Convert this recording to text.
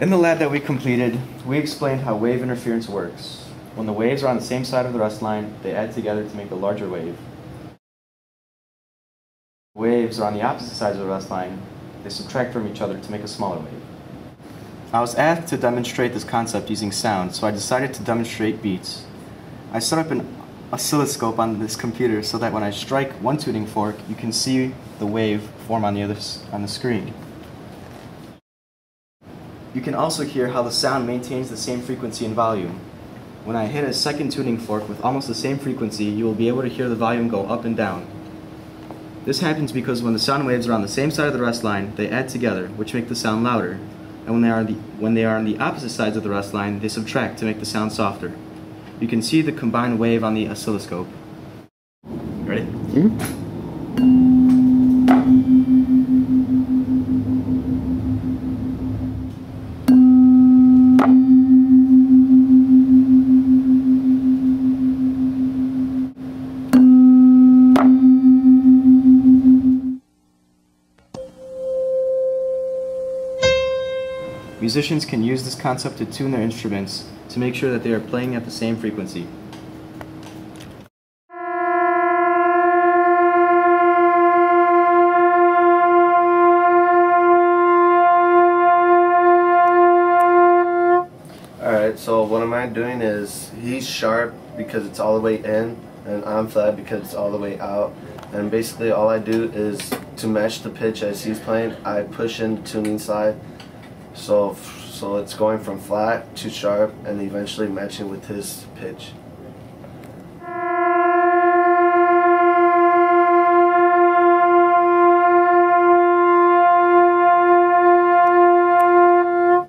In the lab that we completed, we explained how wave interference works. When the waves are on the same side of the rest line, they add together to make a larger wave. Waves are on the opposite sides of the rest line, they subtract from each other to make a smaller wave. I was asked to demonstrate this concept using sound, so I decided to demonstrate beats. I set up an oscilloscope on this computer so that when I strike one tuning fork, you can see the wave form on the other on the screen. You can also hear how the sound maintains the same frequency and volume. When I hit a second tuning fork with almost the same frequency, you will be able to hear the volume go up and down. This happens because when the sound waves are on the same side of the rest line, they add together, which make the sound louder. And when they are, the, when they are on the opposite sides of the rest line, they subtract to make the sound softer. You can see the combined wave on the oscilloscope. Ready? Mm -hmm. Musicians can use this concept to tune their instruments to make sure that they are playing at the same frequency. Alright, so what am I doing is he's sharp because it's all the way in and I'm flat because it's all the way out and basically all I do is to match the pitch as he's playing I push in the tuning side so, so it's going from flat to sharp and eventually matching with his pitch.